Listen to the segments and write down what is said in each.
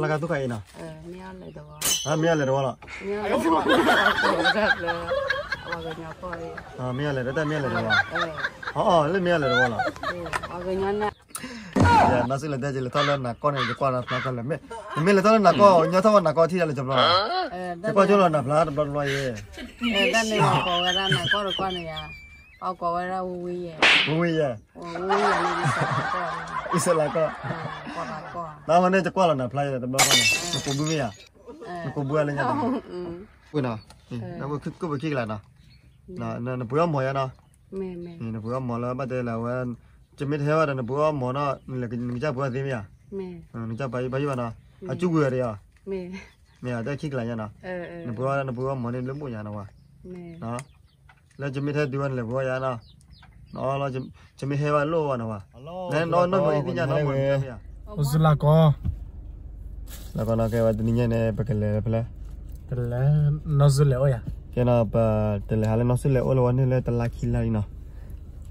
laka tu kai na mia le do ha mia le à. la mia le do la wa ga nya ko ha mia le da mia le do la ha ha le mia le do la wa ga nya na ya na sila da je le tala na ko ne je kwa na na ka le me me le tala na ko nya thawa là ko thi le jabla. Je kwa jo la na bla bla lo ye. Da ne ko ga na ko ro ko ne ya. Kau kau era uwi ya. Uwi ya. Uwi ya ni isa la ko. Isa la ko. Na man ne chakwa la na play da ba ko na. Ko bu ya. Ko bu ala nya. Ku na. Na ko ku ku ki la na. Na na na bu ya mo ya na. Me me. Ni na bu ya mo la ba de la wa. Chỉ biết theo là bu ya mo na là cái người cha bu ya gì mi à. Me. Người cha bay bay vào na. À chú gửi đi à. Me. Me à đây ki la nya na. Ừ ừ. Na bu ya na bu ya mo ne lu bu ya na wa. Me. Đó là chỉ mới thấy điều này vô giá nó nó là chỉ chỉ mới thấy lô vào nó à nên nó nó mới đi nhà nó mới nó sẽ là có là con nó cái vật này này bắt cái lẹ bắt lẹ nó sẽ lẹ ôi à cái nó bắt cái lẹ nó sẽ lẹ ôi là nó lẹ tạt lại kia nó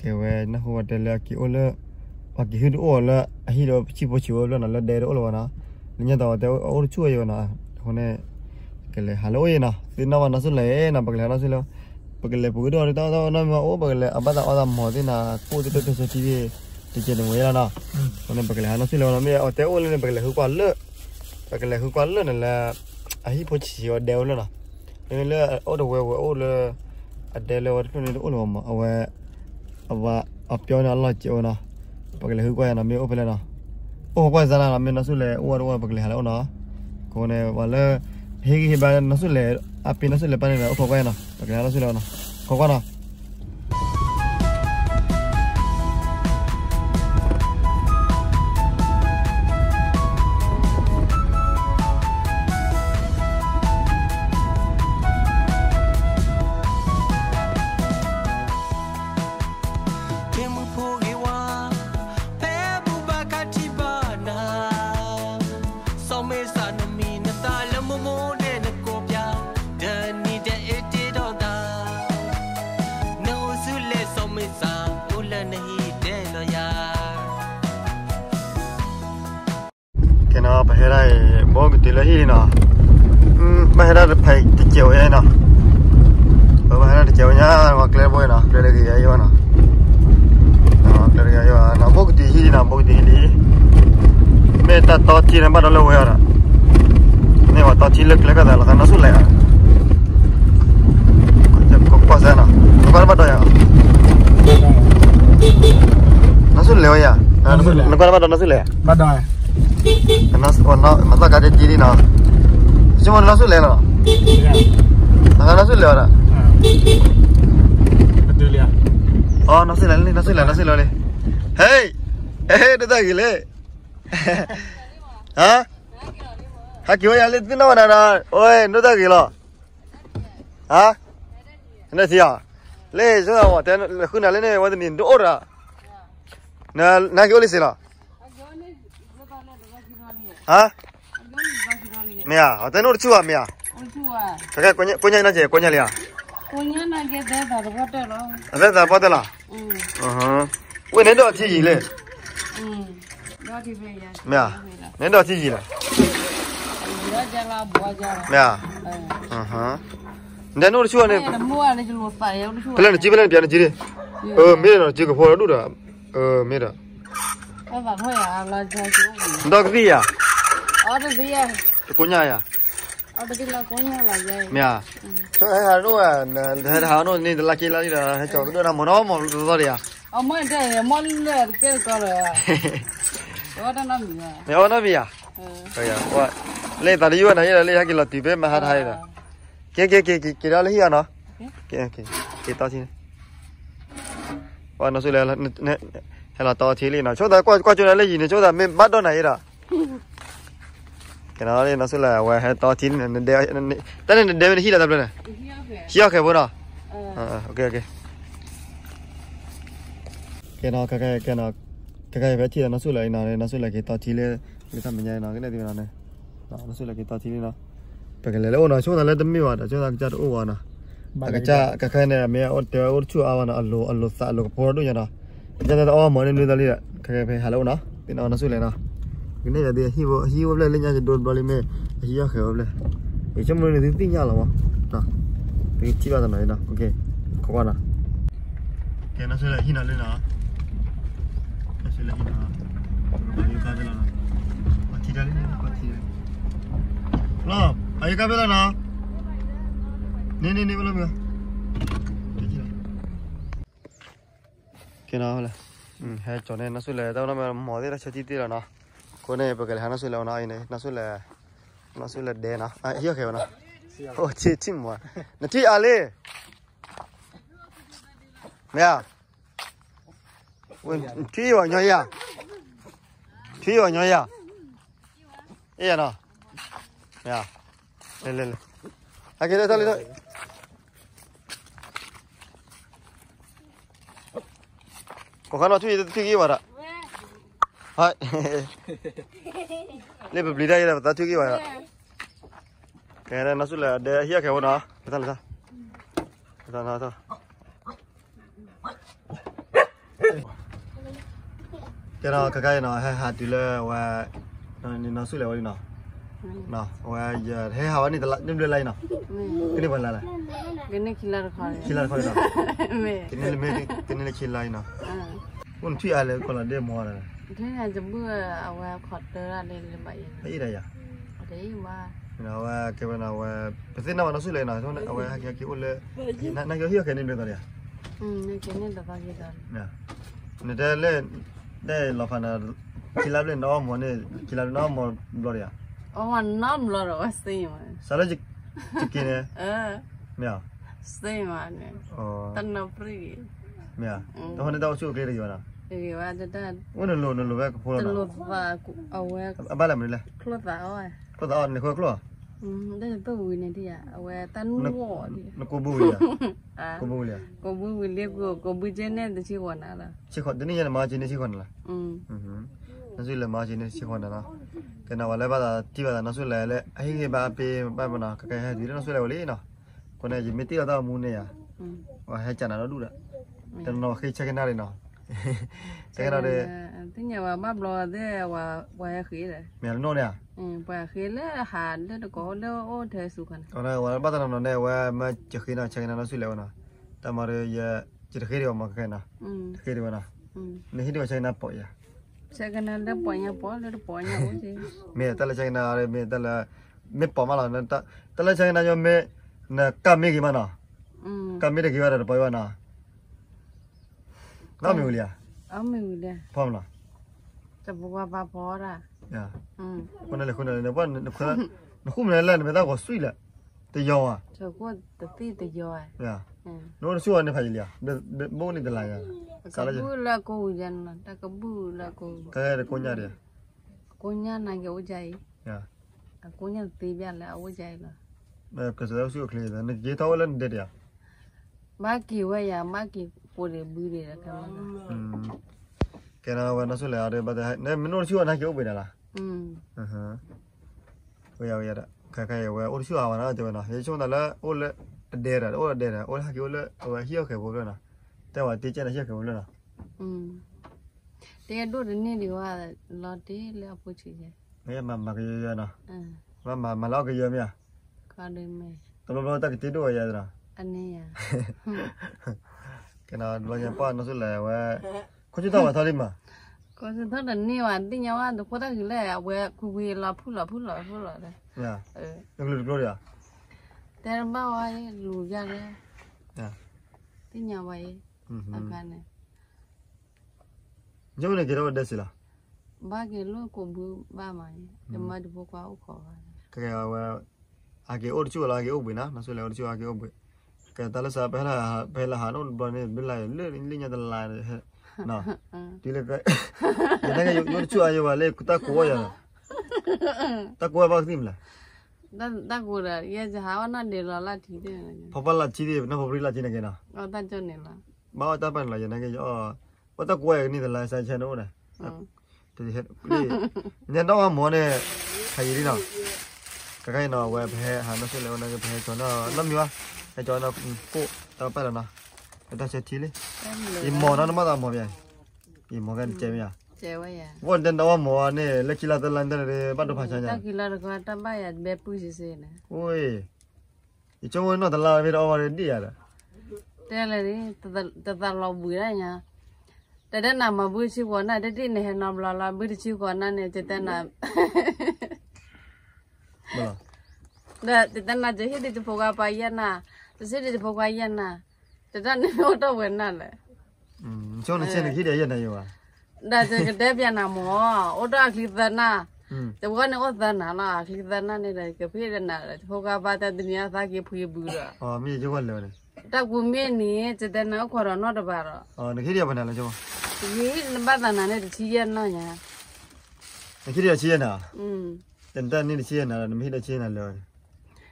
cái về nó hoa tạt lại khi ôi là và khi hư ôi là hư đó chỉ bố chịu là nó là đề đó ôi là nó nên tao tao ôi chua rồi nó hôm nay cái lẹ hà lỗi nó thì nó vào nó sẽ lẹ nó bắt cái nó dữ lẹ ယေနာဒီနော်နော်ဆလေနာပကလေနော်ဆလေပကလေပူတော့တော့တော့နော်မအိုပကလေအဘတာအော်တာမော်ဒီနာကိုတက်တက်စတီဒီဒီကျနေဝဲလာနော် ဟိုနေပကလေဟာနော်စီလောနော်မြေအော်တဲအိုလည်းပကလေဟူကွာလဲပကလေဟူကွာလဲနော်လာအဟိဖို့ချီရောဒဲလို့နော်လေလေအော်ဒဝဲဝဲအိုလေအဒဲလေဝတ်ဖနေအိုလောမအဝဲအဝအပြောနေလောချေနော်ပကလေဟူကွာနော်မြေအိုပလဲ Ok, ahora sí le van a. Cocona, cái nó ừ, phải hết đây bố cái tí lấy nó mà hết đây phải cái chiều vậy nó ở mà hết đây chiều nhá hoặc lên bôi nó lên cái gì ấy nó lên cái gì nó bố cái tí hi nó bố cái tí đi. Mẹ ta to chi nó bắt đầu lâu rồi đó. Nên mà to chi lực lấy cái đó là nó sút lẹ có qua xe nó có bắt đầu rồi sút leo ya nó qua bắt đầu nó sút leo bắt đầu nó còn nó mà sao cả cái đi nào chứ mà nó sút leo nào nó sút leo đó Oh, nasi lele, nasi lele, nasi lele. Hey, hey, được rồi kìa. Hả? Hả kêu anh lên tin đâu nè nè. Ôi, nó ta kìa lo. Hả? Nó gì à? Lê, chúng ta mà tên, khi lên này, mà tên nhìn đỗ rồi. နာနာကိုလေးစလားဟာမရဟောတဲ့တို့ချူပါမရချူပါခက်ကိုညကိုညနာကျေကိုညလေးဟာကိုညနာကျေတဲ့သာဘောတယ်လားအဲ့ဒါသာဘောတယ်လားအင်းဟမ်ဝင်နေတော့ဖြစ်ကြီးလေအင်းတော့ဒီပဲရမရနေတော့ဖြစ်ကြီးလားရကြလာဘောကြမရအင်းဟမ်နေတော့ချူကနေမိုးကနေကျလို့ပါရုံချူဘယ်နဲ့ကြည့်ဘယ်နဲ့ပြန်ကြည့်လေเออမင်းတော့ကြည့်ကဖော်တော့လို့တာ Ờ, mẹ đó. Em bảo hỏi à, là chú. Đó cái gì à? Ở cái gì à? Ờ, cái cô nhà à? Ở cái là cô nhà là gì? Mẹ à? Ừ. Cho thấy hà nó à, thấy hà nó nên là kia là gì là hay cho nó nằm nó một ra đi à? Ờ, mới đây, mới đây cái cái rồi. À. Đó nó nằm gì à? Mẹ nó gì à? Ừ. Rồi à, lên tao đi vô này là lên kia là tùy bên mà hát ờ. hay rồi. Kia kia kia kia đó lấy hiền nó. Kia kia kia tao xin. Và nó sẽ là hay là to thế liền nào chỗ ta qua qua chỗ này là gì này chỗ ta mình bắt đó này đó cái đó thì nó sẽ là quay hay to chín nên đeo nên tất nhiên đeo mình hít là tập luôn này hít ok bữa nào ok ok cái nó cái cái cái nó cái cái vẽ thì nó sẽ là nó nó sẽ là cái to chín lên người ta mình nhảy nó cái này thì nó này nó nó sẽ là cái to chín lên nó bởi cái này là ô nó chỗ ta lên tấm mi vào đó chỗ ta chặt ô vào nó cái cha cái cái này mẹ ôn tiêu ôn chua vào nó alo alo sa alo phô đó nhá nó ကျတဲ့အော်မော်နေလို့တလေးခက်ခက်ဖဲဟယ်လိုနော်တင်အောင်နဆုလဲနော်ဒီနေ့ရတဲ့ဟိဘဟိဘလဲလညကျတော့တော်လေးမဲဟိရခဲဘလဲဒီချမလို့နေသိညလာမနော်ဒီကြည့်ပါသမယ်နော်โอเคခေါ်ပါလားကဲနဆုလဲဟိနာလဲနော်နဆုလဲဟိနာဘာလို့ကားလဲနော်ပါတီတယ်နော်ပါတီတယ်လာအေးကားလဲနော်နေနေနေဘလို့မလား हो ला है चोने ना सुले तो ना मैं मोदे रचा चीती रहना कोने बगल है ना सुले ना इने ना सुले ना सुले दे ना ये क्या ना ओ ची ची मो ना ची आले मैं wen chi wa nyo ya chi wa nyo ya iya no ya le le le akira ta le đó thôi thôi có khả năng thuy thuy cái vào đóはい。レブリダイラバタチュキワヤ。ケナナスラでヒヤケオナ。たらさ。たなた。cái đó cái cái nó hay hạt thì là và nó nó suy là nó nó và giờ hay hào này là nem lên nó cái này vẫn là cái này killer khỏi chỉ là khỏi nó mẹ cái này là cái này là chỉ là nó con thuy ai là con là đêm mua rồi thế là chấm bữa à qua khọt tơ ra lên lên bảy thấy đây à đấy mà nào và cái bên nào và cái nào nó suy là nó thôi và cái cái ule nó nó cái hiểu cái này được rồi ừ cái này là bao nhiêu rồi nè nè đây lên đây là phần là chỉ làm lên nó mà này chỉ làm nó mà rồi à ô mà nó lo rồi xí mà sao lại chỉ chỉ kia nè ờ mẹ xí mà nè ờ tân nó free mẹ tao hôm nay tao chịu cái gì vậy nào thìว่าจะได้ ôn lù lù lù về cái phố จะ nào ลดว่าเอาไว้ à ba làm đi lên คลอดว่าอ่ะ có tao ăn này khôi khô อืมได้ตัววินที่อ่ะเอาไ ว้ตันหัวดิ nó cô bùi à อ่ะ cô bùi à ก็บุวิเรียกกูก็บุเจเนตะชิวนะล่ะ chỉ còn đến giờ mà chỉ nên chỉ còn là อืม ừ nó suy là mà chỉ nên chỉ còn là nó cái nào lại ba là ti ba là nó suy là lại ai cái ba pe ba mà nó cái cái gì nó suy là lấy nó con này chỉ mấy tiêu tao mua này à อืม và hai chả nó đủ đấy cho nó khi check cái nào đây nó check cái nào đây ที่เนี่ยว่ามาบลอเด้ว่าว่าขี้เล Cara le. Tanya apa blog dia, apa apa hari le. Mian no ni. Hmm, apa hari le, hari le tu kau le, oh dah sukan. Kau na, apa batera no ni, apa macam kena cakina nasi le, mana. Tama le ya, ciri kiri apa kena. Hmm. Kiri mana. Hmm. Nih dia cakina apa ya. Cakina le, apa ni apa, le apa ni apa. Mian, tala cakina le, mian tala, mian apa mana, tala cakina jom mian, na kami gimana. Hmm. Kami dekira le apa mana. Nó mì ulia. Ờ mì ulia. Phong là. Tập bùa ba bó ra. Dạ. Ừ. Con này là con này là con nó khá. Nó không này là nó ta có suy là. Tê yo à. Chờ cô tê tê tê yo à. Dạ. Nó nó suy là phải ulia. Đợt bố này tê lại à. Cả bù là cô dân là. Ta cả bù là cô. Cái là cô nhà đi à. Cô nhà này cái ô dạy. Dạ. Cô nhà tê bia là ô dạy là. Mà cái sự đó suy là nó dễ thấu lên đây à. Ba kỳ vậy à, ba kỳ pore buri la kama kena wana so le are bada ne minor chiwa na kyo bena la mm aha oya oya da ka ka ya oya or chiwa wana de na ye chon da la o le de ra o de ra o ha kyo le o hi yo ke bo na ta wa ti che na hi ke bo na mm te do de ni di wa la ti le apo chi je ne ma ma ke yo na ma ma ma la ke yo mya ka de me တော်တော်တက်တိတော့ရရလားအနေရ cái nào lo nhà con nó sẽ là về có chút thôi thôi đi mà. Có chút thôi là nhiều anh đi nhau anh được có đang là về quỳ là phu là phu là phu là đấy dạ. Ừ. Được được rồi à? Thế là bao ai lùi ra đấy dạ. Đi nhau vậy à cái này. Nhớ này cái đó đây là. Ba cái lối của bố ba mày. Em mà được qua ốc khó cái cái à cái ôn chưa? Là cái ốc bữa nào nó sẽ là ôn là cái ốc bữa कैताला सा पहला पहला हारो बने मिलाए ले लिंग दल ला है ना तिले का ये ना यो छु आयो वाले कुता को या ता को बात नहीं मिला दा दा को रा ये जहावा ना दे ला ला थी दे फफल ला छी दे ना फफरी ला छी ना के ना ओ ता जो ने ला बावा ता पन ला ये ना के ओ ओ ता को या नहीं दल ला सा छे नो ना thì hết đi nên đó muốn này thấy gì đi nào cái cái nào về hè hà nó sẽ lấy cái hè cho nó lâm nhiêu cái cho nó cụ tao bắt là nó người ta sẽ thí đi im mò nó nó mất mò vậy im mò cái chém vậy Wan den dawa mo ane le kila de lan de ba do phacha nya. Kila ro ka ta ba ya be pu si se na. Oi. I chong no da la me do ma de di ya da. Te le ni ta ta lo bu ya nya. Te de na ma bu si ko na de ti ne he na bla la bu si ko na ne te te na. Ba. Da te te na je he de tu po ga pa ya na. nó lắm nhiều cái cho nó cố tao phải là nó người ta sẽ chỉ đi เต็มเลย im mò nó nó mà tao mò vậy im mò cái chơi mày à ကျဲဝဲရ ဝန်တန်တော့မောနဲ့လက်ချီလာတလန်တဲ့ဘတ်တော့ဖာချာ တ ညာ ကီလာကတဘရဘဲပူစီစေနေ ဟိုးဒီချုံဝင်တော့တလာပြီးတော့ရတည်ရတာ တဲလေတတလောဘူးရညာတတဲ့နာမဘူးရှိကောနာတတိနေနဘလာလာဘူးရှိကောနာနေတတဲ့နာ မလား da teta na je hidi tu poga pa yana tu se de poga yana teta ne no to we na le อืมချုံနေချင်းခိတယ်ရနေရော da je ke de pya na mo o da kli ta na อืม te wa ne o ta na la kli ta na ne de ke phi de na le poga pa ta dunya sa ke phi bu ra အော်မြေကျုပ်ကလောနေ ta ku me ni teta na ko ro no da ba ro အော်နေခိတယ်ဘယ်နဲ့လဲချုံ yi ne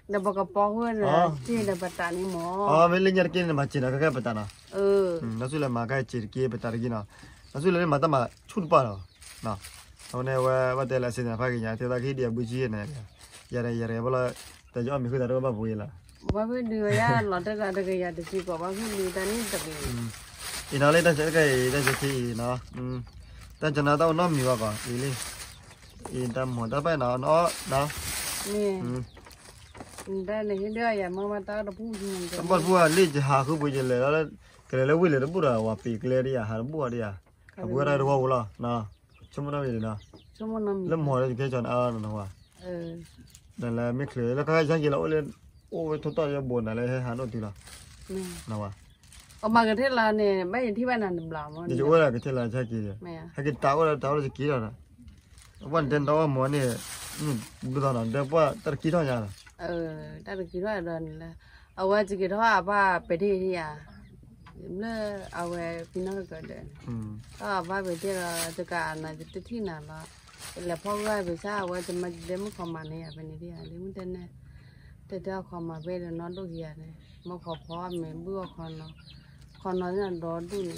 là bà gặp bóng hơn là chỉ là bát ta này mỏ ờ với linh nhật kia là bà chỉ là cái cái bà ta nào ừ nó xui là mà cái chỉ kia bát ta kia nào nó xui là mà ta mà chun bà nào nào hôm nay qua bắt tay là xin là phải cái nhà thì ta khi đi buổi chi này giờ này giờ này bao là ta cho mình cứ ta đâu bà vui là bà biết đưa ra, lọt ra ra cái nhà để chỉ có bà biết đưa ta nên tập thì nó lên ta sẽ cái ta sẽ thì nó ta cho nó tao nó mì vào còn đi đi, yên tâm hoàn tất phải nó nó đó nè Dale, hele ya, mama tara puji. Tempat buah ni jah aku puji le, ala kerela wile tu buat wapi keleri ya, har buat dia. Aku ada ruah ula, na, cuma nama ini na. Cuma nama. Lem hore juga jangan ada na wah. Dan lah, mik le, lah kaya jangan kita oleh, oh, tu tak ada buat na le, har nanti lah, na wah. ออกมากันเทศลาเนี่ยไม่ที่บ้านนันดำลามเดี๋ยวว่ากันเทศลาใช่กี่เนี่ยให้กินตาว่าตาว่าจะกี่แล้วนะวันเดินตาว่าหมอเนี่ยดูตอนนั้นเดี๋ยวว่าตะกี้เท่าไหร่ เออตะกี้ว่าดอนละအဝကြီးကတော့အဘပဒေရလဲအဝပြင်းတော့တယ်อืมอ่าบาเบเตราตะกานาติทินาละละพ่อว่าไปซะว่าจะมาเดมขอมาเนี่ยเป็นนี่อ่ะลิมุตะนะတတခေါ်မှာပဲတော့တော့လုပ်ရတယ်မခေါ်ဖို့မယ်ဘူးခေါ်တော့ခေါ်တော့တော့တူနေ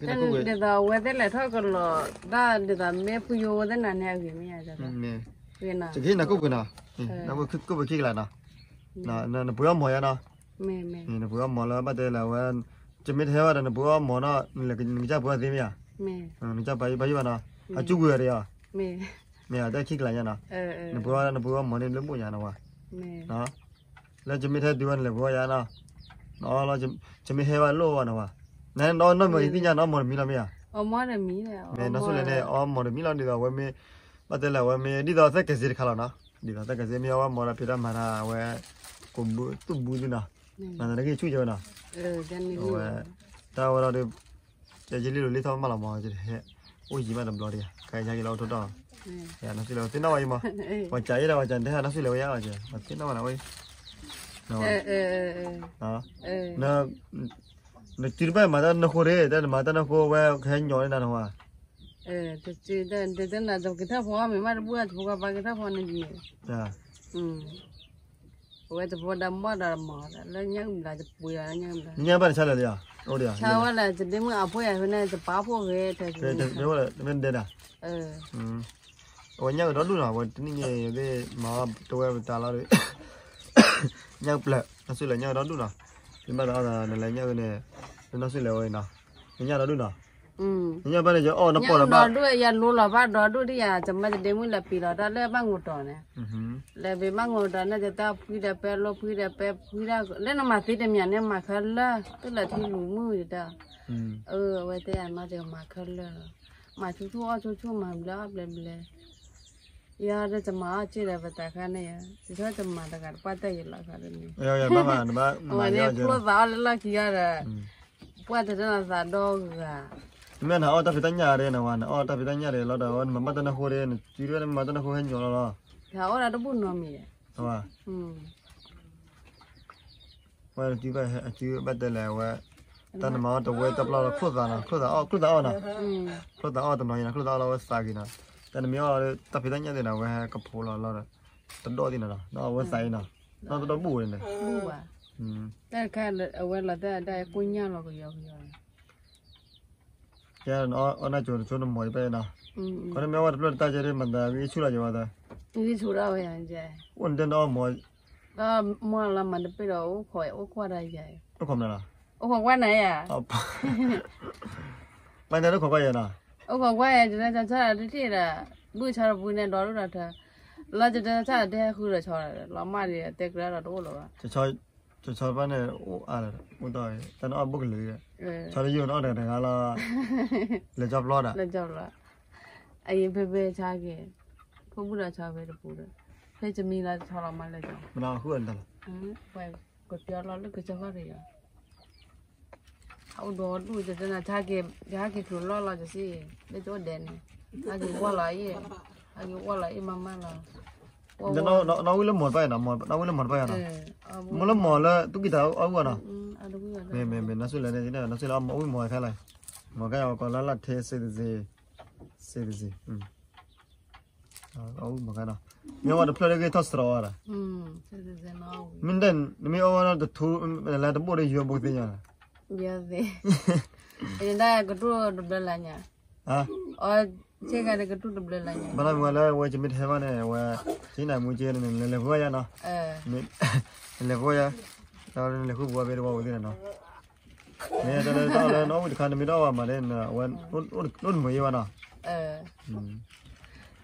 那绿豆外头来套个咯，那绿豆买不有得哪样口味呀？啥子？嗯，没有。就去哪过过呢？嗯，那我去过不去来呢？那那不要磨呀？那。没没。嗯，不要磨了，买点来玩。就明天玩的，你不要磨那，你你家不要吃没呀？没。嗯，你家白白玉呢？还煮过呀？没。没啊，才吃过来呀？嗯嗯。你不要，你不要磨那卤磨呀？那哇。没。啊？那就明天第二来玩呀？那，那我来就就明天玩六玩嗯哇。nên nó nó mới cái nhà nó mới mi là mi à? Ờ mỗi là mi là nên nó số này này ờ một ờ, mi là à, đi vào quê bắt đầu là quê đi vào sẽ cái gì khá là nó. Đi vào sẽ cái gì mi ờ một là pita mà là quê cùng bữa tu bù đi nào. Mà là cái chú chơi nào ờ tao là đi. Chơi chơi lì lì thôi mà là mò chơi hết ôi gì mà đầm lo đi à? cái nhà cái lâu thôi đó. Dạ nó xin lỗi tin đâu vậy mà. Mà chạy đâu mà chạy thế nó xin lỗi vậy mà tin đâu mà nào vậy đó. Nó chỉ phải mà ta nó khô đấy, ta mà ta nó khô vậy khay nhỏ này là hoa. Ừ, thì chỉ đây, thì ta là trong cái tháp hoa mình mà bữa thì bữa vào cái tháp hoa này gì. Dạ. Ừ. Vậy thì bữa đâm mà đâm mà, nhau mình là thì bùi là nhau là. Nhang bạn sao là gì à? Ô đi à. Sao là thì đến mà áp hoa hôm nay thì phá phôi, về thì. Thế thì nếu là bên đây à? Ừ. Ừ. Ôi nhau đó luôn à, vậy thì nghe cái mà tôi ta là đấy. nhau plẹ, thật sự là nhau đó luôn à. ဟနေတပါဖို့ရဲတဲ့ တဲ့တဲ့ဘောလည်းမင်းတဲ့တာ အဲ อืมဟိုညတော့လူနာဘောတင်းငယ်ရဲ့မာတော့တာလာလေညပလက်အဆူလည်းညတော့လူနာဒီမှာတော့လည်းညကနေနော်ဆူလည်းဝိနာညတော့လူနာ อืม ညပါလေကြောအော်န ည ပေါ်လာပါ တော့တို့ရလိုလာပါတော့တို့တရကျမတဲ့မူလာပြီတော့ဒါလည်းဘာငုတော်နေ อือหือ လေဘေမငုတော်နဲ့တာဖူးတယ်ပဲလို့ဖူးတယ်ပဲဖူးရလည်းနမသိတယ်မြန်နဲ့မှာခလာတူလာတီလူမှုရတာ อืม เออဝဲတဲ့မတဲ့မှာခလာမချူချူအချူချူမဘလာဘလဘလရတဲ့ကျမကြည့်တယ်ဗတာခနဲ့ရဒီ 呀，这他妈的，来吧，他那呀，至少他妈的干，怕他一拉，干的呢。哎呀，哎呀，妈呀，妈，妈呀，我这咋一拉，他呀，不怕他这拿啥刀啊？你们那哦，他比他娘的那玩呢，哦，他比他娘的那老的哦，妈妈都拿货的，周围那妈妈都拿货很久了咯。他哦，那都不农民。是吗？嗯。我那这边这边得来哇，他那妈的，我这他跑了，哭的啊，哭的哦，哭的哦呢，哭的哦，都闹呢，哭的哦，老是伤心呢。cho nên miếng tập hết đánh nhau thì nào cái cặp phố là là tấn đo thì nào nó vẫn say nào nó ừ. tấn bù này ừ. bù à? Ừ. Đây cái là ở ngoài là đây đây quân nhau là cái gì cái nó nó nói chuyện chuyện nó mồi bây nào. Còn miếng vào luôn ta chơi đi mình ta đi chú là gì mà ta đi chú là vậy? Anh chơi ổn định nó mồi, đó mua là mình bây đâu khỏi ô qua đây vậy ô không nào. Ô không qua này à? Ờ. Mình đây nó khỏi qua vậy nào. โอ้ก็ว่าจะจะจะลิละบุชาบุญเนี่ยดอรุดาทาလာကြတဲ့ချာတဲ့ခုရချောရတယ်လာမရတဲ့တက်ကြရတော့လို့ပါချောချောချောပန်းနဲ့ဟိုအားရတယ်ဟိုတော့တန်တော့ဘုတ်လေးရချောရရတော့တယ်ငါလာလက်ကြောက်လို့တာလက်ကြောက်လို့အရင်ဖေဖေချားခဲ့ဖုံးမှုတာချားပဲတပူတယ်ဖေချမီလာချောလာမလက်ကြောက်မနာခုအန်တယ်ဟမ်ဘယ်ကိုပြောလာလို့ကြောက်ရတယ် hậu đó đuôi cho nên là cha kì cha kì thử lo là cho xí để cho đèn cha kì qua lại cha kì qua lại mà mà là nó nó nó nó lên một vài nào một nó lên một vài nào một lớp một là tôi kì thảo ông rồi nào mình mình mình nó xuống lên thế nào nó xuống lên ông mồi thế này một cái còn là là thế gì gì gì ừ ông một cái nào nhưng mà đập lên cái thớt thắt rồi à mình đến mình ở đó đập thu là đập bộ đi vừa bộ thế nào giờ về hiện tại cái tru đập lên là nhá à ở chơi cái này cái tru đập lên là nhá bà làm cái là quay chụp hình thế này quay chỉ là muốn chơi nên là lấy vua ya nó lấy vua ya rồi lấy khu vua về đâu vào cái này nó nè đó là đó là nó cái khăn mình đâu mà nên quên luôn luôn luôn mới vào nó ờ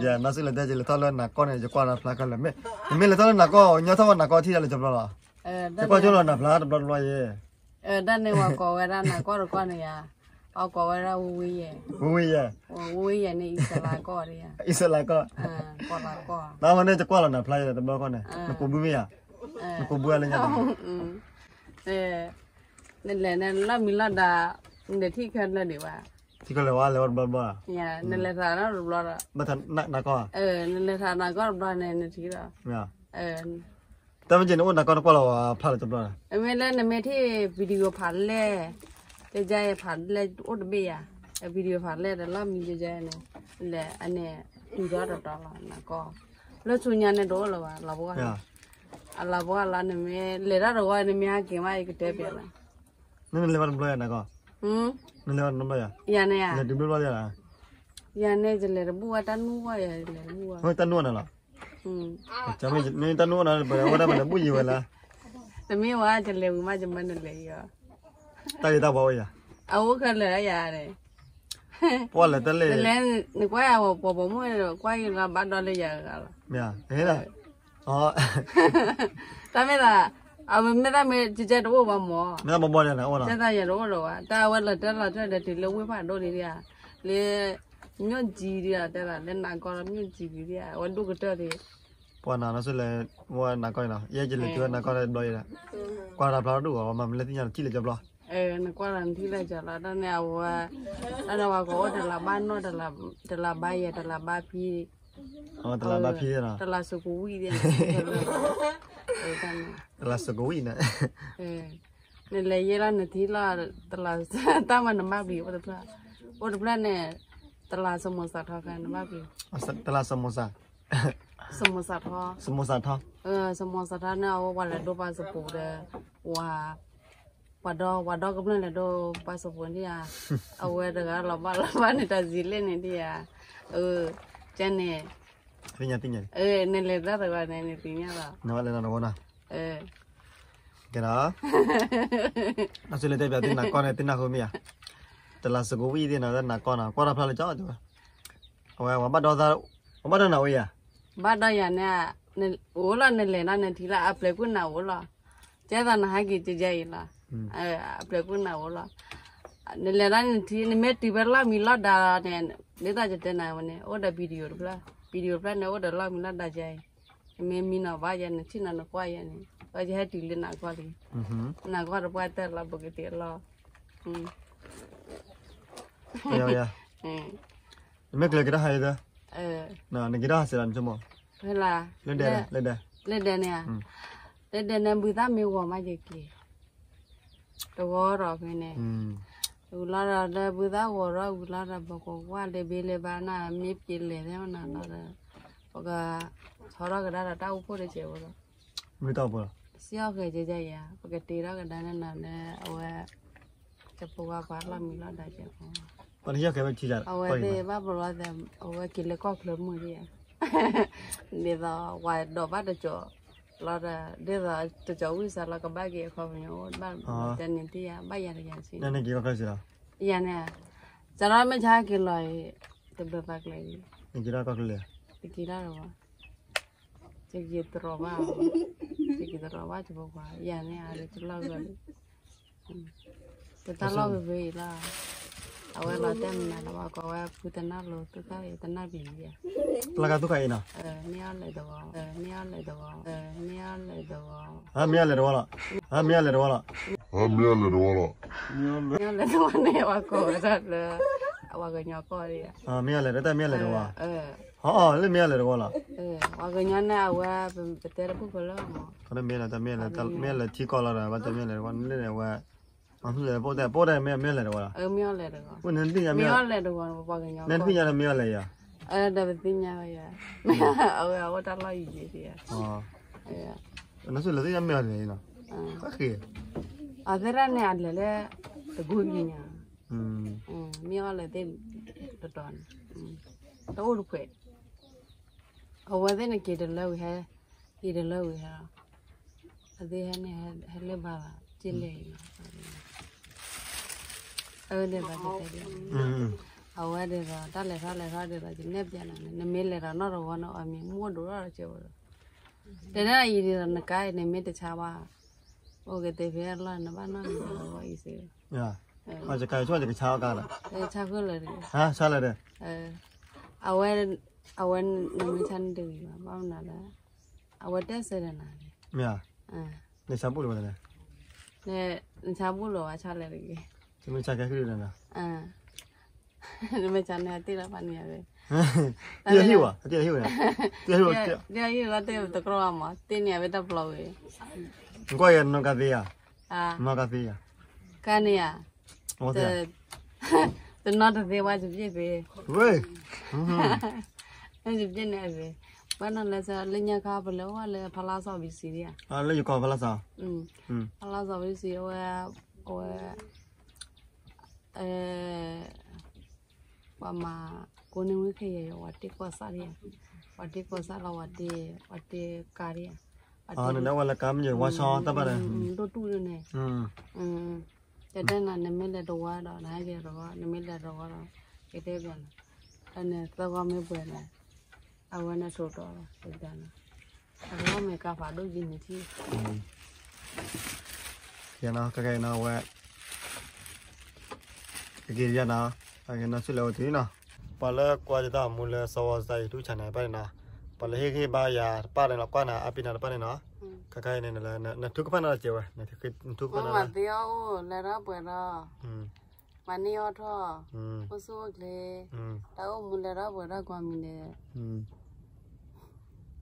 giờ nó sẽ lên đây là tao lên là con này cho qua là là con là mẹ mẹ là tao lên là con nhớ tao là con thi là chụp rồi à? ờ, cho qua chỗ là nạp lá đập đập loài gì ờ đan này mà có cái đan là con rồi con này à? Ao có cái ra uy ye. uy vậy. Uy vậy ờ, này isa là con đi à? Isa là con à con là con nào mà nên cho qua là nạp lá là đập đập con này. Ờ. Nó cũng bùi à? Nó cũng bùi lên nhau ờ ừ. nên là nên là mình là đã để thi khen là điều à? ที่ก็เลยว่าแล้วบลาบลาเนี่ยนั่นแหละฐานะบลาละมาทันนักนักก็เออนั่นแหละฐานะก็บลาในนาทีละเนี่ยเออแต่ไม่จริงนะนักก็นักก็เราพลาดจำได้ไม่แล้วนะเมื่อที่วิดีโอผ่านแล้วจะใจผ่านแล้วอดเบียวิดีโอผ่านแล้วแต่ละมีจะใจเนี่ยแหละอันเนี้ยดูยอดต่อต่อละนักก็แล้วส่วนใหญ่เนี่ยโดนละว่าเราบอกว่าเราบอกว่าเราเนี่ยเมื่อเลยเราบอกว่าเนี่ยมีอะไรเกี่ยวกับเด็กเปียละนั่นแหละวันบลาเนี่ยก็ Hmm. Nene kan nombor ya? Iya ne ya. Jadi berapa ya? Iya ne jeler buat tanua ya jeler buat. Oh tanua nala. Hmm. Cuma ini tanua nala pada orang pada bunyi wala. Tapi wah jeler rumah zaman jeler ya. Tadi tahu bawa ya? Aku kan lah ya ne. Wah lah tadi. Jeler ni kau ya bawa bawa mu kau yang lambat dollar ya kalau. Ya, ini lah. Oh. Tapi lah. အမမေဒါမေကြကြတော့ဘာမော ไม่ต้องบ่เนี่ยนะว่าน่ะ တက်တာရတော့လောတာဝဲလာတက်လာတက်တဲ့ဒီလဝဲဖတ်တော့လေရလေညွန့်ကြီးရတက်လာလက်နာကောညွန့်ကြီးကြီးရဝဒုကတက်တယ် ปอนานะสุเลยว่านักก็น่ะเยจิเลยตัวนักก็ได้บ่อยละกว่ารับเราดูว่ามันเลยที่จะที่เลยจับละ အဲနကွာရန်ထီလိုက်ကြလားတနေ့ဝါအဲ့တော့ကောတလာဘာနောတလာတလာဘာရတလာဘာဖီ อ๋อตลาดบาพี่น่ะ တလာစကူဝီတဲ့အဲတန် ตลาดสกุยน่ะ အဲနေလေရလာနေသီလာတလာတာမနမဘီဝတ်ပလာဝတ်ပလာနဲ့တလာစမစထားကန်နမဘီ ตลาดสโมซา စမစထား สโมซาท้อ เออสมอสထားနဲ့ဝါလေဒိုပါစပူတဲ့ဝါဝါတော့ဝါတော့ကပလနဲ့တော့ပါစပူနေရအဝဲတကလာပါလာပါနေတာဇီလေးနေတည်းရเออကျန်နေ พี่ญาติญา เออနေလေတဲ့ကနေနေပြင်းရတာ นะว่าเลยนะว่านะ เออ แกนะน่าสุเลยได้แบบที่นักก็เนี่ย las goina eh ne le yera ne ti la ta la ta ma na ma bi o ta o ta ne ta la samosa tha ka na ma bi ta la samosa samosa tha samosa tha eh samosa tha na o wa la do ba so ko de wa ဝါတော့ဝါတော့ကပလန်လည်းတော့ပါစပွန်ဒီယာအဝဲတကလာပါလာပါနေတာဇီလင်းနေဒီယာအဲကျန်နေ Piña, piña. Eh, en el edad, igual, en el piñada. No vale, no, no, no. Eh. ¿Qué no? No se le debe a ti una con ti una comida. Te la se cubí, ti una de una cona. ¿Cuál es la chava, tú? Oye, vamos a dar otra. Vamos a dar una olla. Bắt đầu nhà nè, nè, ủa là nè lẻ nè nè thì là áp lực quân nào ủa là, chế ta nè hai kỳ chơi chơi là, áp lực quân nào ủa là, nè lẻ nè thì nè mẹ tùy bẹt là mi lót đà nè, để ta chơi nè mà nè, ủa đã video được video plan na order la mina da mình me mina ba ya na china na kwa ya ni. Ba ja ha tile na nào li. Na kwa ra mm-hmm. ba ta la bo ke te la. Mm. Hm ya ya eh. me kle gira ha da? Eh. Na na gira ha se lan chomo hela lên đây lên đây lên đây nè mm. lên đây nè bữa ta mi qua mà gì kia, đồ có rồi cái này là ulara da buda wara ulara bako wa de bele bana mi pile de na na da là thora ga da ta upo de che wara mi ta bo siao ke je ja ya baka tira ga da na là wa chapo ga qua la là la da che ko còn giờ cái bên chị giờ ở đây ba bờ là ở kia lấy có lắm mới đi à? để vào ngoài đồ bắt được chỗ lara deza to jawi sa la kaba ge kho nyo ba ten ni ya bayar ya si ne ne ge ka si la ne chara me jha ke lo e te ba pa le ni ge ra ka le te ge ra ro te ge tro ba te ge tro ba te bo ya ne a le tro la ga te ta lo be la အဝဲလာတဲ့မနာတော့ကောဝဲဖူတနာလို့တသားရတနာပြင်ပြပလကတုခိုင်းနာအဲနေရလေတော့အဲနေရလေတော့အဲနေရလေတော့ဟာမရလေတော့လားဟာမရလေတော့လားနေရလေတော့နေဝကောရလေအဝကညကောရဟာမရလေတဲ့မရလေတော့ဟာအဲဟာလေမရလေတော့လားအဲဝကညနဲ့အဝဲပတဲပုကလောမခဏမရလေတမရလေတမရလေချီကောလာတာဘာတမရလေကွာနည်းလေဝဲ အမှလေပေါ်တယ်ပေါ်တယ်မရမရလေတော့လား အဲမျောလေတော့ ဘယ်နဲ့တင်ရမရ မျောလေတော့ဝကည နဲ့တင်ရမရလေရ အဲဒါပညာရအဝဲဝတလာယူကြီးရ ဟာ အဲ နဆူလေရမရလေနော်ခခေ အဒရနဲ့အလေလေတကူပညာ อืม อืมမျောလေတဲ့တော်တော်တော့လို့ခွဲအဝဲတဲ့ကေတလို့ဟဲကေတလို့ဟဲအသေးဟဲနဲ့ဟဲလေပါကျင်းလေ ဟုတ်တယ်ပါဟုတ်တယ်อืมအဝဲတယ်တော့တက်လေခါလေခါတယ်တော့ဒီနေ့ပြန်လာနေမေးလေတော့တော့ဝါတော့အမြင်မို့တော့တော့ကျော်တော့တနေ့အရင်တော့ငကိုင်းနေမေးတခြားပါဟုတ်ကဲ့တပြဲလာနဘာနာဘာကြီးစေညာအကြကဲချောကြကချောကလာအဲချောကလေဟာချောလေအဲအဝဲအဝဲနမချန်တူပါဘာနာလာအဝဲတက်စရနာလေညာအဲနေချမ်းပို့လို့လေနေချမ်းပို့လို့အချလေလေ তুমি চাকা খেলে না হ্যাঁ তুমি জানো তেলা পানি হবে tia hiu à tia hiu à tia hiu tia hiu là tia tao có làm à tia nhà bên tao blog ấy coi anh nó cà phê à nó cà phê à cái này à từ từ nó từ về qua chụp gì về về anh chụp gì này về bữa nào là sao lên nhà cá bự lâu là phá lá sao bị xì đi à à lên nhà cá phá lá sao ừ phá lá sao bị xì rồi rồi wama kone wike ya wate kwa sari wate kwa sara wate wate kari à? à? Ờ, nên đâu là cam nhiều quá ừ, so ta bà này ừ, ừ, đôi tu rồi này ừ. Ừ cho nên là nên mới là đồ đó là cái đó nên mới là đồ đó cái thế rồi anh này ta qua mấy bữa này à qua nó sốt đó cái đó này à qua mấy cà phê đôi gì nữa chứ. Thì nó cái cái nó qua cái gì nó anh nó xí lâu tí nó bà lỡ qua cho tao mua lỡ sau dây đuôi chả này bà này bà lỡ khi ba nhà ba này là qua nào apin là ba này nó cái cái này là là thuốc phát nó chịu à là cái thuốc phát nó mà tiêu là nó bữa nó mà nhiều thôi có số lệ tao mua lỡ đó bữa đó qua mình đấy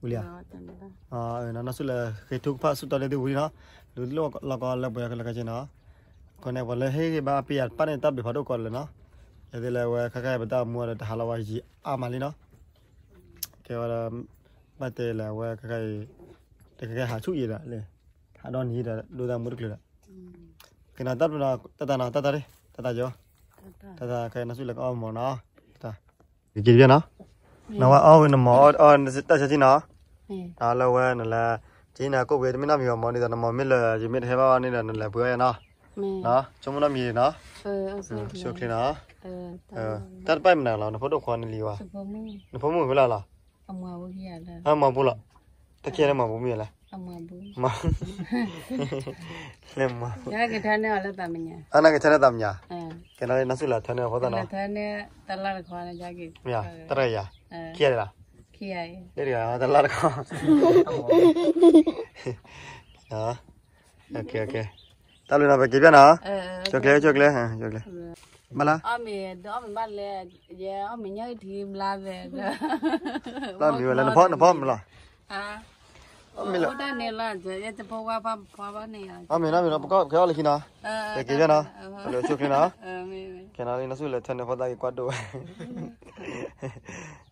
Ulia. Ah, nana sulle, kita tu pas sudah ada di uli na, dulu lo lo kalau lo boleh kalau kerja na còn này còn lấy hết cái ba piạt à, bắt nên tao bị phá đồ còn rồi nó. Giờ đây là cái cái bắt mua là hà lao gì à mà đi nó. Cái là bắt tê là cái cái các cái hà chút gì đó này hà đòn gì đó đôi ta mua được rồi ừ. cái nào tắt là tao ta nào tao tao đi tao tao chưa? Tao. Tao cái nó suy là ôm mà nó. Tao. Cái gì vậy nó? Nó qua ôm nó mò ôm tao sẽ chi nó. À lâu rồi là chỉ là cô về mình làm gì mà đi ra nó mò mình là chỉ mình thấy bao nên là là vừa nó. နဆုလကောမောနော်တဒီကြည့်ရနော်နော်အော်ဝနမောအော်တချချင်းနော် ဟင်း ဒါလည်းဝဲနလဲဂျင်းနာကုတ်ပဲတမနာမီမော်နေတာနမော်မစ်လဲဂျင်းမစ်ဟဲဘာနေတာနလဲဘွေရနော် မင်း နော်ချုံမနာမီနော် အဲအဆူ ရှုခလနော် အဲ အဲတတ်ပိုင်မနာလားနဖို့တော့ခွန်လီဝါ စပမူ နဖို့မှုဘလာလား အမဝကြီးရလား အမဘူးလားတကယ်လည်းမဘူးမီလား အမဘူး မလဲမ ရကထားနေလည်းတမညာ အနာကချရတမ်ညာ အဲ ကဲနော်နဆုလာထနေဟောတာနော် ထားနေတလာခွာနေကြကြီး မြာတရရ အဲ ကြည့်ရလား ခိရရဲ့ လေရတလာကောနော်โอเคโอเค ta tao lên học kịp biết nào chuột lé chuột lé hả chuột lé mà là ông mình đó mình bắt lé giờ ông mình nhớ thì là về. Là mình là nó phớt nó phớt mình là à. Ông mình là ông này là giờ จะพอว่าพ่อพ่อว่าเนี่ยอ๋อมีนะมีนะก็เคยเอาเลยกินนะเคยกินนะเราชุกเลยนะแค่นั้นนี่นะสู้เลยทันเนี่ยพอได้กวาดดู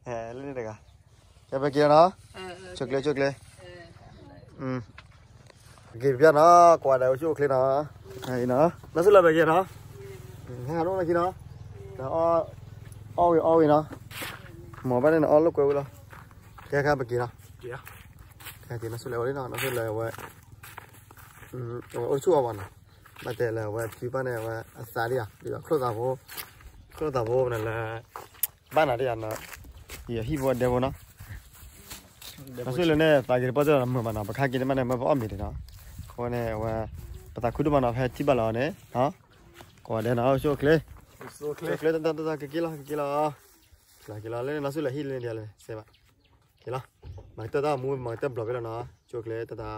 เออเล่นได้กะจะไปกินนะชุกเลยชุกเลยอืม cái bên nó quạt đầu chụp lên nó này nó nó xuống là bên kia nó hai nó là khi nó nó o o o nó mỏ bên này nó o lúc quay luôn cái cái bên kia nó Kìa. cái thì nó xuống leo đấy nó nó xuống leo vậy ừ ôi chua vào nào mà thế là vậy phía bên này vậy xa đi à bây giờ khơi tàu vô khơi tàu vô này là ban nào đi à nó thì hi vô đều nó nó xuống lên này tại cái bao giờ mà mà nó bắt khai cái mà này mà bỏ mì đấy nó ကိုနေဝပတာခုဒမနာဖဲတိဘလာနေနော်ကိုနေနာရှုကလေရှုကလေကလေတန်တန်တကကီလာကီလာကီလာကီလာလေနာဆုလာဟီလေနေရလေစေပါကီလာမတတာမူမတဘလဘလနာရှုကလေတတာ